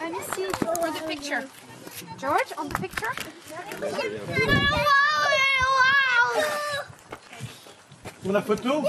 Let me see for the picture. George, on the picture. Pour la photo